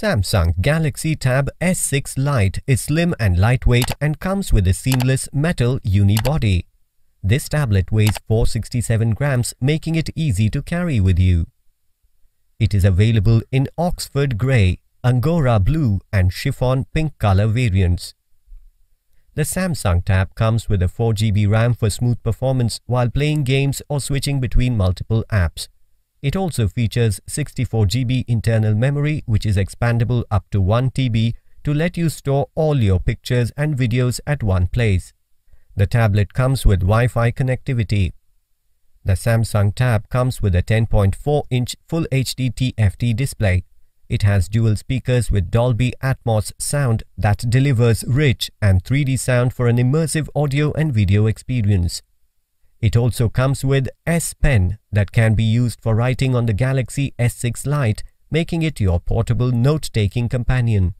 Samsung Galaxy Tab S6 Lite is slim and lightweight and comes with a seamless metal unibody. This tablet weighs 467 grams, making it easy to carry with you. It is available in Oxford Grey, Angora Blue and Chiffon Pink color variants. The Samsung Tab comes with a 4GB RAM for smooth performance while playing games or switching between multiple apps. It also features 64GB internal memory which is expandable up to 1TB to let you store all your pictures and videos at one place. The tablet comes with Wi-Fi connectivity. The Samsung Tab comes with a 10.4-inch Full HD TFT display. It has dual speakers with Dolby Atmos sound that delivers rich and 3D sound for an immersive audio and video experience. It also comes with S Pen that can be used for writing on the Galaxy S6 Lite, making it your portable note-taking companion.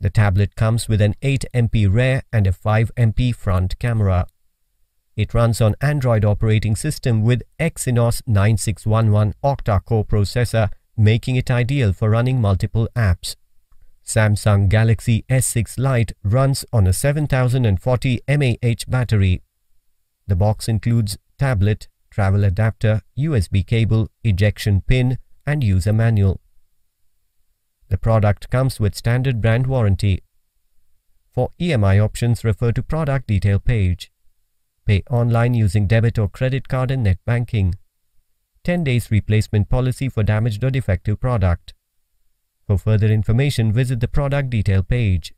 The tablet comes with an 8MP rear and a 5MP front camera. It runs on Android operating system with Exynos 9611 octa-core processor, making it ideal for running multiple apps. Samsung Galaxy S6 Lite runs on a 7040 mAh battery the box includes tablet, travel adapter, USB cable, ejection pin and user manual. The product comes with standard brand warranty. For EMI options, refer to product detail page. Pay online using debit or credit card and net banking. 10 days replacement policy for damaged or defective product. For further information, visit the product detail page.